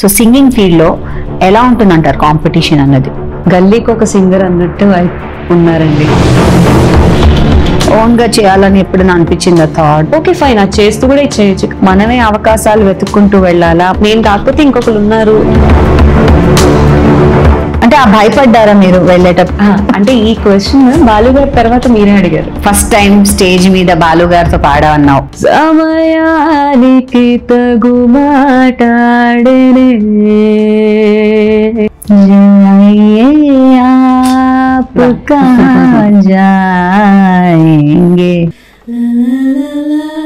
So singing ఫీల్డ్లో ఎలా ఉంటుందంటారు కాంపిటీషన్ అన్నది? గల్లీకి ఒక సింగర్ అన్నట్టు ఉన్నారండి. ఓన్గా చేయాలని ఎప్పుడైనా అనిపించిందా థాట్ ఓకే ఫైన్ అది చేస్తూ కూడా చేయొచ్చు. మనమే అవకాశాలు వెతుక్కుంటూ వెళ్ళాలా? నేను కాకపోతే ఇంకొకరు ఉన్నారు. అంటే ఆ భయపడ్డారా మీరు వెళ్ళేటప్పుడు? అంటే ఈ క్వశ్చన్ బాలు గారి తర్వాత మీరే అడిగారు. ఫస్ట్ టైం స్టేజ్ మీద బాలు గారితో పాడమన్నావు సమయానికి తగు మాటాడనే జాయే